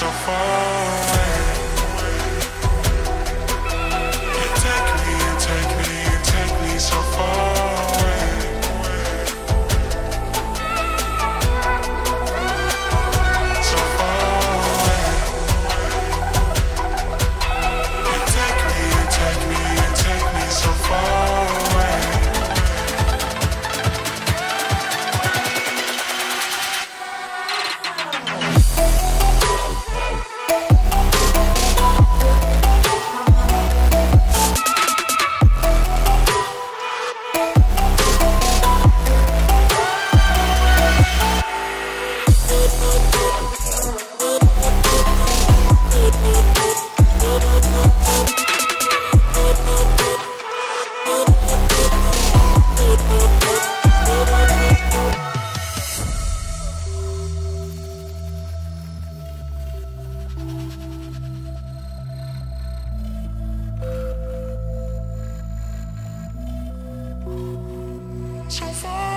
so far 幸福。